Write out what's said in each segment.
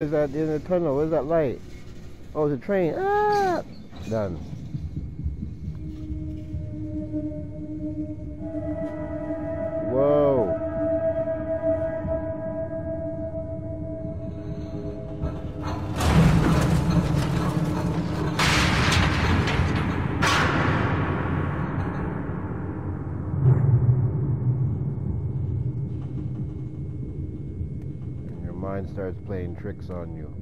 Is that in the tunnel? Where's that light? Oh, it's a train. Ah! Done. Whoa. Mind starts playing tricks on you.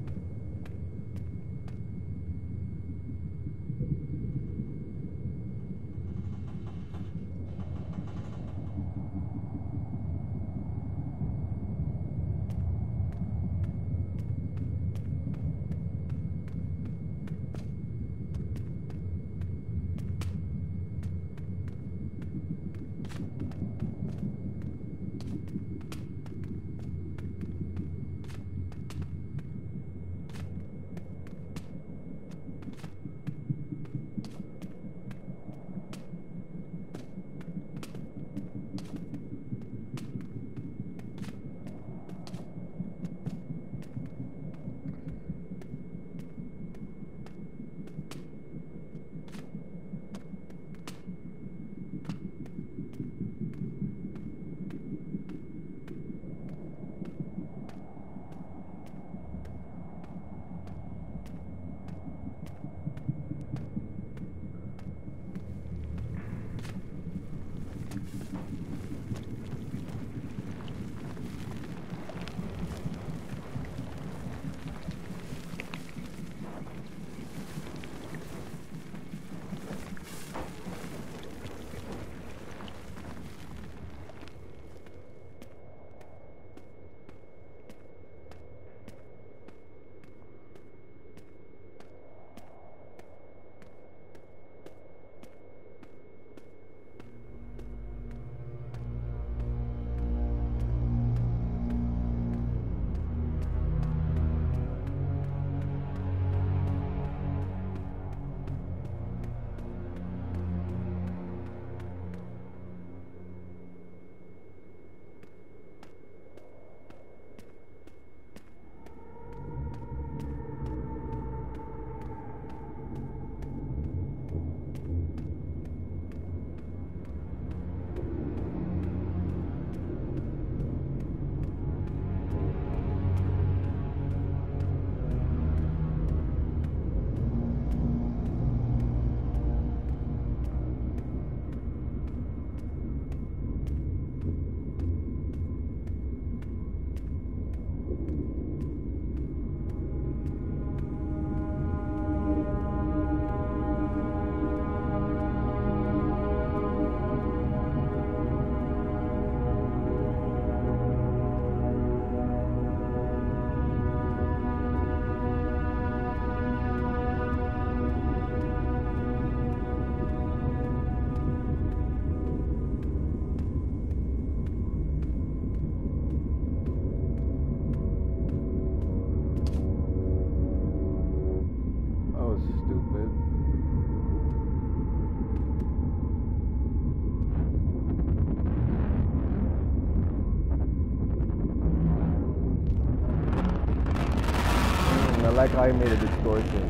Like how I made a distortion.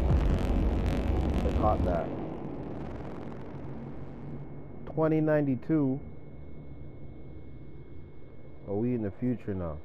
I caught that. 2092. Are we in the future now?